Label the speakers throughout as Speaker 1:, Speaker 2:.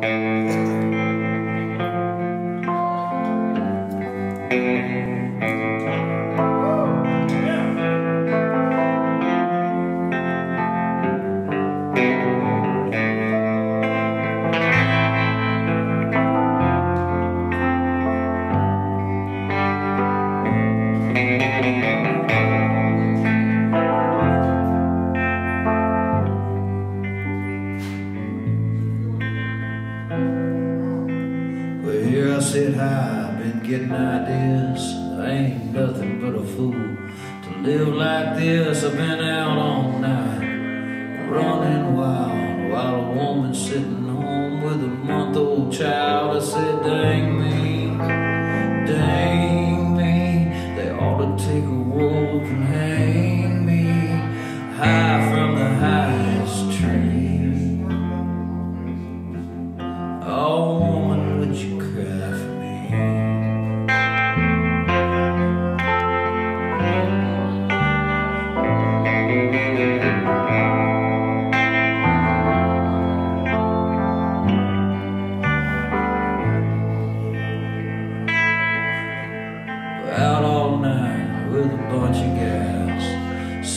Speaker 1: Well, here I sit high, been getting ideas. I ain't nothing but a fool to live like this. I've been out all night, running wild, while a woman sitting home with a month old child. I said, dang me, dang me, they ought to take a rope and hang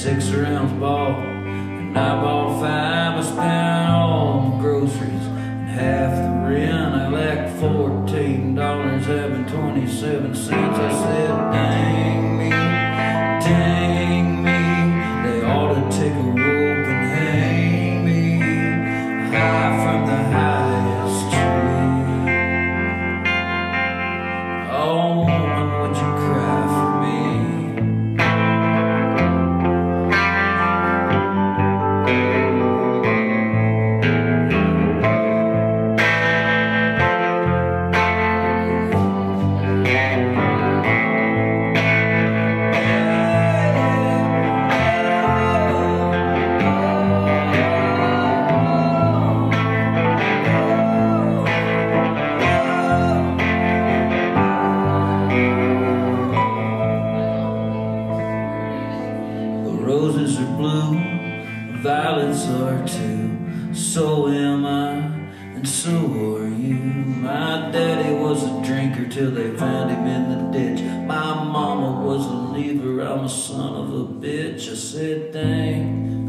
Speaker 1: Six rounds bought, and I bought five. I spent all my groceries and half the rent. I lacked fourteen dollars, having twenty-seven cents. I said, violets are too. So am I, and so are you. My daddy was a drinker till they found him in the ditch. My mama was a leaver, I'm a son of a bitch. I said, dang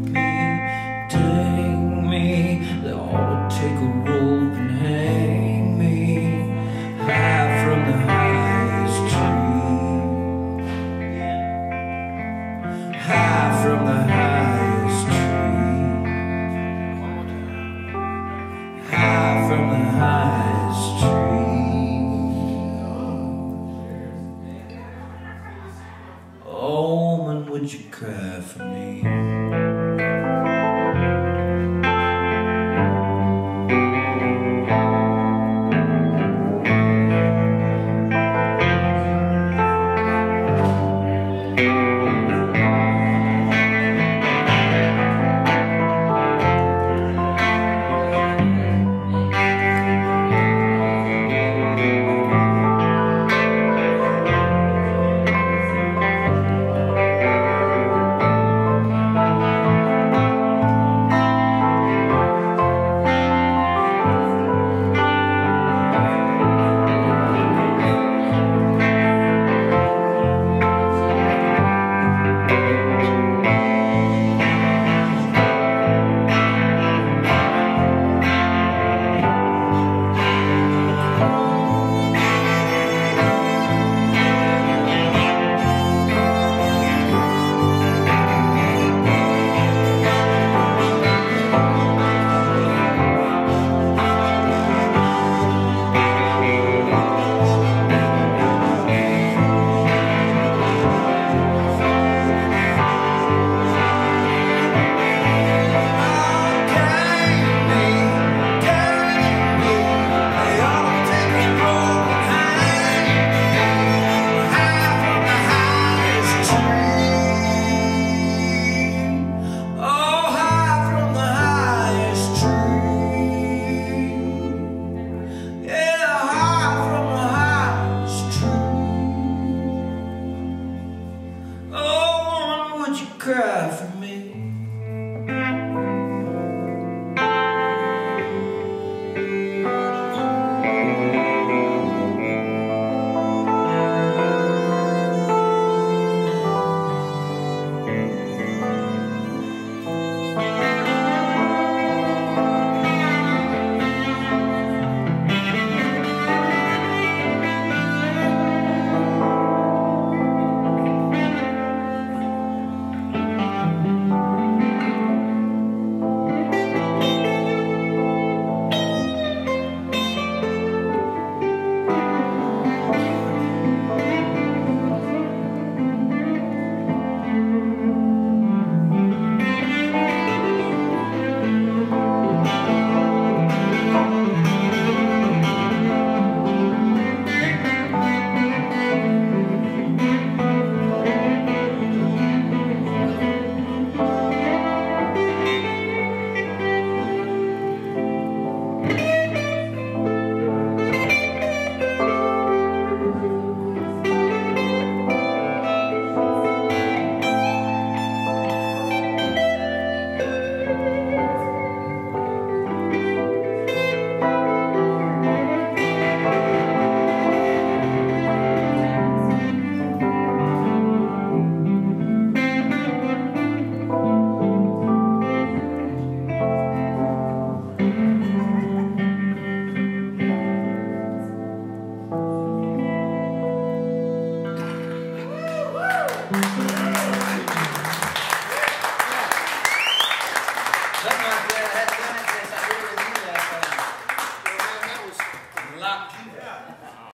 Speaker 1: cry for me.